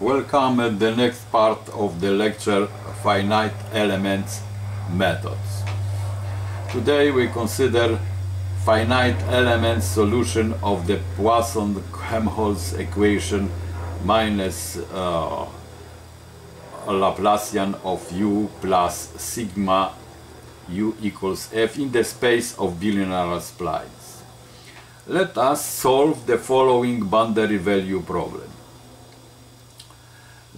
Welcome at the next part of the lecture Finite Elements Methods. Today we consider finite element solution of the Poisson-Helmholtz equation minus uh, Laplacian of u plus sigma u equals f in the space of bilinear splines. Let us solve the following boundary value problem.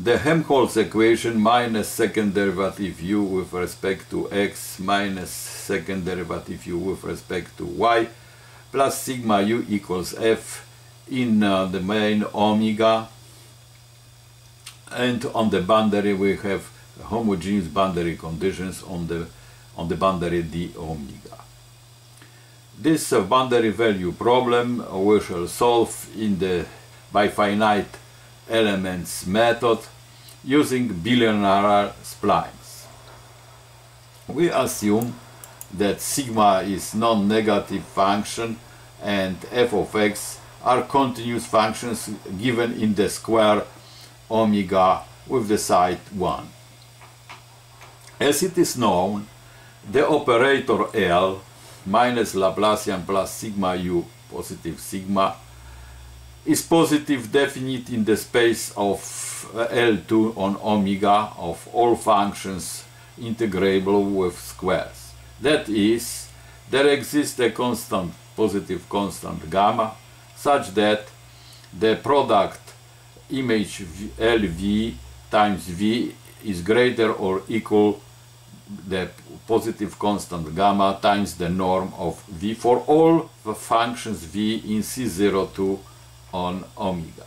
The Helmholtz equation minus second derivative u with respect to x minus second derivative u with respect to y plus sigma u equals f in uh, the main omega and on the boundary we have homogeneous boundary conditions on the on the boundary d omega. This uh, boundary value problem we shall solve in the by finite elements method using bilinear splines. We assume that sigma is non-negative function and f of x are continuous functions given in the square omega with the side 1. As it is known, the operator L minus Laplacian plus sigma u positive sigma is positive definite in the space of uh, L2 on omega of all functions integrable with squares. That is, there exists a constant positive constant gamma such that the product image LV times V is greater or equal the positive constant gamma times the norm of V for all the functions V in C02 on omega.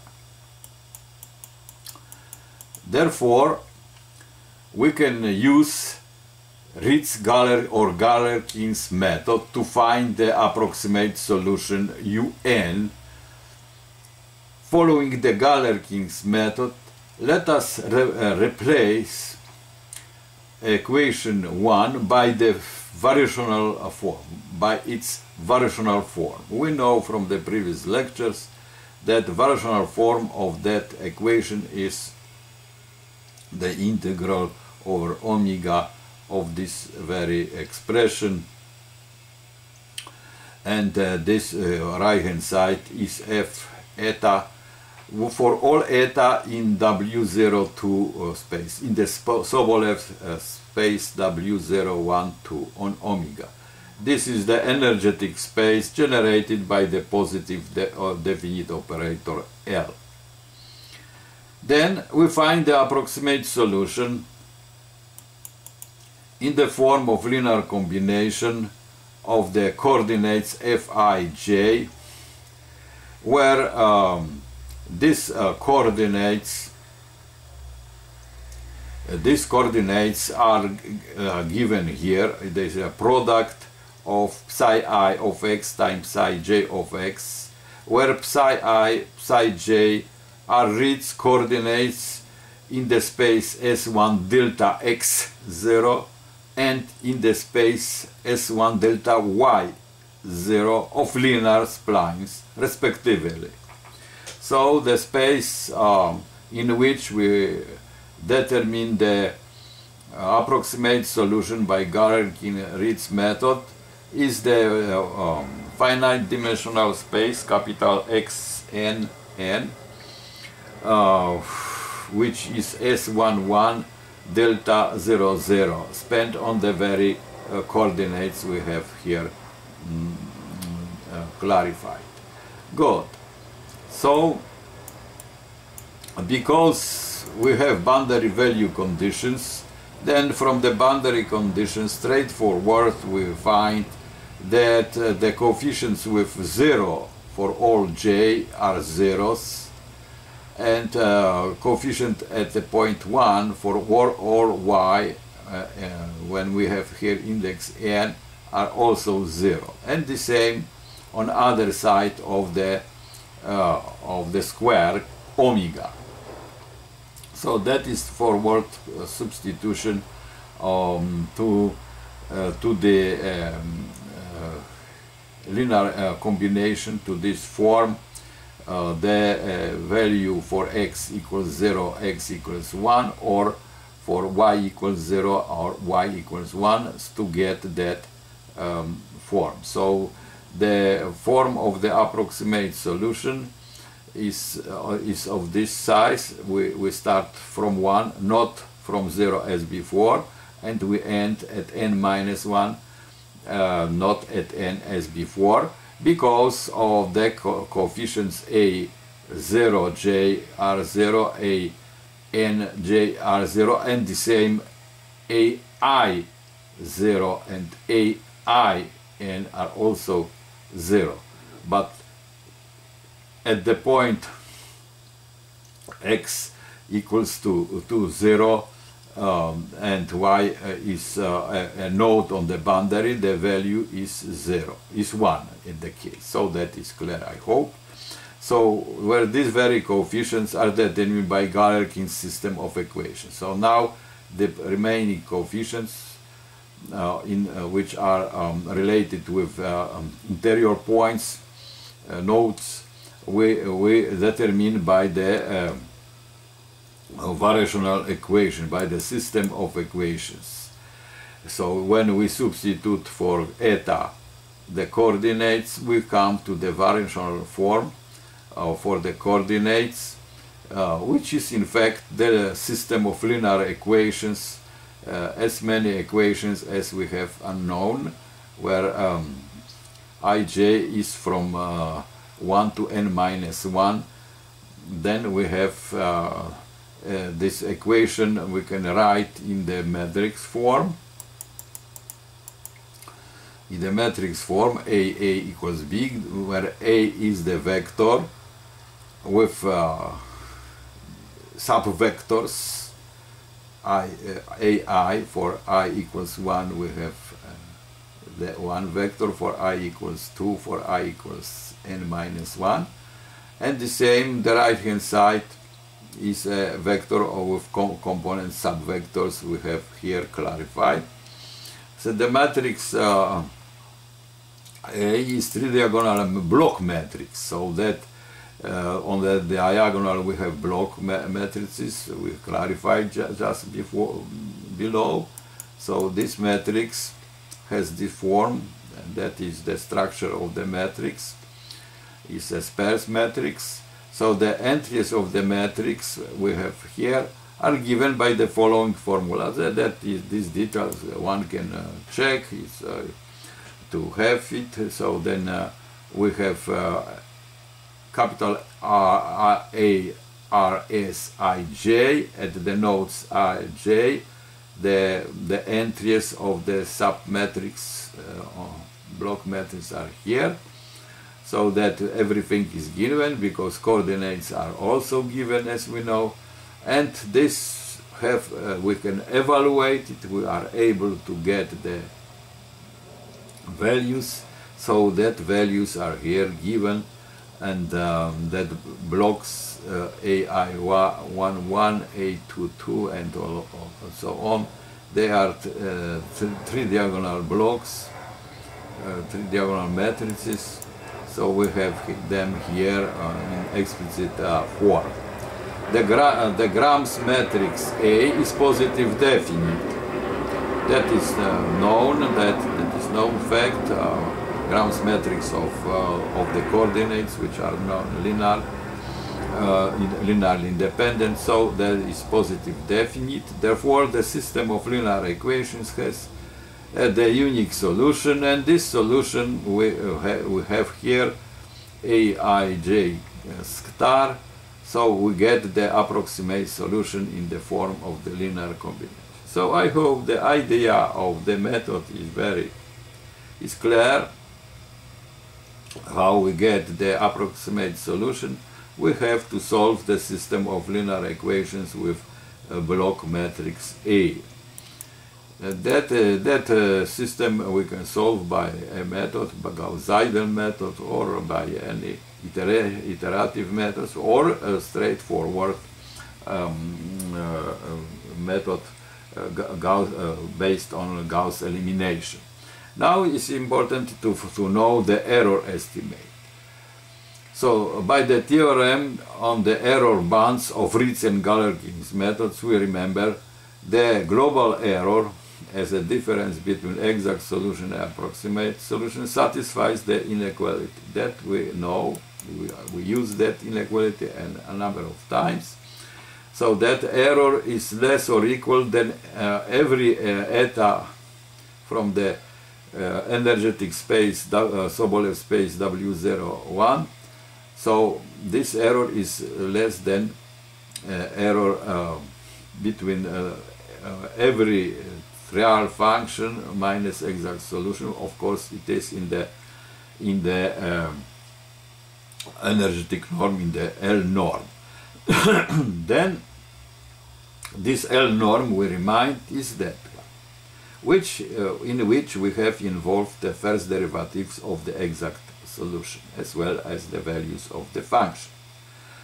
Therefore, we can use Ritz-Galer or Galerkin's method to find the approximate solution UN. Following the Galerkin's method, let us re uh, replace equation 1 by the variational form, by its variational form. We know from the previous lectures that variational form of that equation is the integral over omega of this very expression. And uh, this uh, right hand side is f eta. For all eta in W02 uh, space in the Sobolev uh, space W012 on omega this is the energetic space generated by the positive de uh, definite operator L then we find the approximate solution in the form of linear combination of the coordinates Fij where um, these uh, coordinates uh, these coordinates are uh, given here. There is a product of psi i of x times psi j of x where psi i psi j are Ritz coordinates in the space S1 delta x0 and in the space S1 delta y0 of linear splines respectively. So the space um, in which we determine the uh, approximate solution by Galerkin-Ritz method is the uh, um, finite dimensional space capital X n n uh, which is S11 delta 00 spent on the very uh, coordinates we have here mm, uh, clarified. Good. So, because we have boundary value conditions, then from the boundary conditions straightforward we find that uh, the coefficients with 0 for all j are zeros and uh, coefficient at the point 1 for all y uh, uh, when we have here index n are also 0 and the same on other side of the uh, of the square omega. So that is forward uh, substitution um, to to the um, linear combination to this form uh, the uh, value for x equals 0, x equals 1, or for y equals 0 or y equals 1 to get that um, form. So the form of the approximate solution is, uh, is of this size. We, we start from 1, not from 0 as before, and we end at n minus 1, uh, not at n as before, because of the co coefficients a 0, j r 0 a n j r 0 and the same a i 0 and a i n are also 0. But at the point x equals to, to 0 um, and y uh, is uh, a, a, node on the boundary, the value is 0, is 1 in the case. So that is clear, I hope. So where these very coefficients are determined by Galerkin's system of equations. So now the remaining coefficients uh, in uh, which are um, related with uh, um, interior points, uh, nodes, we, we determine by the um, variational equation, by the system of equations. So when we substitute for eta the coordinates, we come to the variational form uh, for the coordinates, uh, which is in fact the system of linear equations, uh, as many equations as we have unknown, where um, ij is from uh, 1 to n minus 1. Then we have uh, this equation we can write in the matrix form. In the matrix form a a equals b where a is the vector with uh, subvectors. I uh, ai for i equals 1 we have uh, the one vector. For i equals 2 for i equals n minus 1 and the same the right hand side is a vector with com component subvectors we have here clarified. So the matrix uh, A is three-diagonal block matrix, so that uh, on the diagonal we have block ma matrices we clarified ju just before below. So this matrix has this form, and that is the structure of the matrix. It's a sparse matrix so the entries of the matrix we have here are given by the following formula. That, that is, these details one can uh, check is, uh, to have it. So then uh, we have uh, capital R, R, A, R, S, I, J at the nodes I, J. The, the entries of the submatrix uh, block matrix are here so that everything is given because coordinates are also given as we know. And this have uh, we can evaluate it. We are able to get the values so that values are here given. And um, that blocks uh, AI11, A22 and all, all, so on. They are uh, th three diagonal blocks uh, three diagonal matrices so we have them here uh, in explicit uh, form. The, gra uh, the Gram's matrix A is positive definite. That is known, that, that is known fact. Gram's matrix of, of the coordinates which are non-linear uh, linearly independent, so that is positive definite. Therefore, the system of linear equations has uh, the unique solution and this solution we, uh, ha we have here aij star so we get the approximate solution in the form of the linear combination. So i hope the idea of the method is very is clear. How we get the approximate solution? We have to solve the system of linear equations with a block matrix A that uh, that uh, system we can solve by a method, by Gauss-Seidel method, or by any iterative methods, or a straightforward um, uh, method based on Gauss elimination. Now it's important to, to know the error estimate. So by the theorem on the error bands of Ritz and Galerkin's methods, we remember the global error as a difference between exact solution and approximate solution satisfies the inequality. That we know, we, we use that inequality and a number of times. So that error is less or equal than uh, every uh, eta from the uh, energetic space, uh, Sobolev space W01. So this error is less than uh, error uh, between every real function minus exact solution. Of course, it is in the in the um, energetic norm in the L norm. then this L norm, we remind, is that which, uh, in which we have involved the first derivatives of the exact solution as well as the values of the function.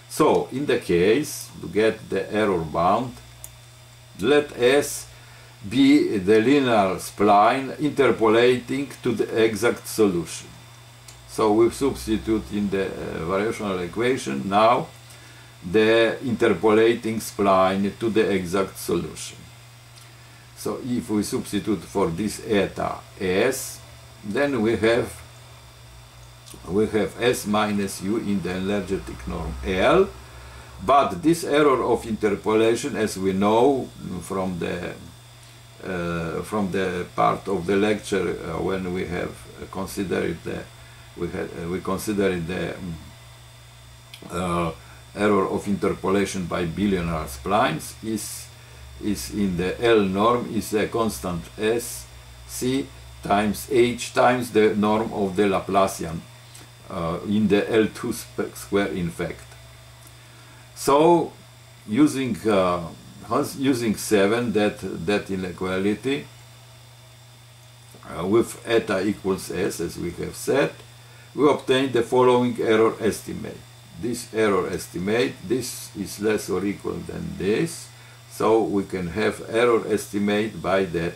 So, in the case, to get the error bound, let S be the linear spline interpolating to the exact solution. So we substitute in the uh, variational equation now the interpolating spline to the exact solution. So if we substitute for this eta s, then we have we have s minus u in the energetic norm L, but this error of interpolation, as we know from the from the part of the lecture uh, when we have considered the we had uh, we considered the um, error of interpolation by bilinear splines is is in the L norm is a constant S C times H times the norm of the Laplacian uh, in the L2 square in fact. So using uh, using 7 that that inequality uh, with eta equals s as we have said we obtain the following error estimate this error estimate, this is less or equal than this, so we can have error estimate by that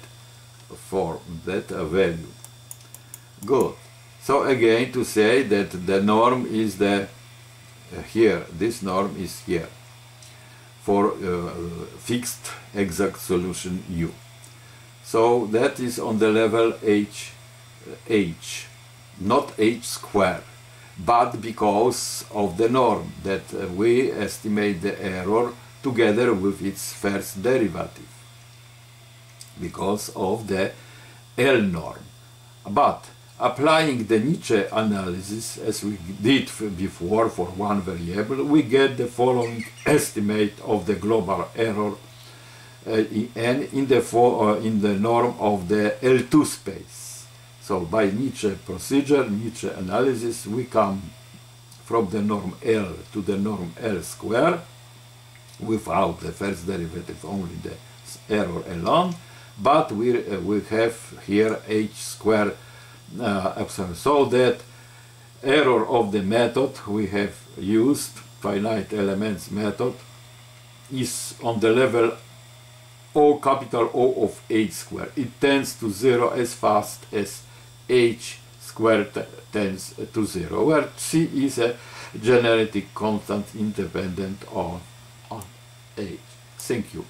form, that value. Good. So again to say that the norm is the uh, here, this norm is here for uh, fixed exact solution u. So that is on the level h, h, not h squared but because of the norm that uh, we estimate the error together with its first derivative because of the L norm. But applying the Nitsche analysis as we did before for one variable, we get the following estimate of the global error uh, and in the, uh, in the norm of the L2 space. So by Nitsche procedure, Nitsche analysis, we come from the norm L to the norm L square without the first derivative, only the error alone, but we, uh, we have here h square. Uh, so that error of the method we have used, finite elements method, is on the level O capital O of h square. It tends to zero as fast as h squared tends to 0, where c is a genetic constant independent on, on h. Thank you.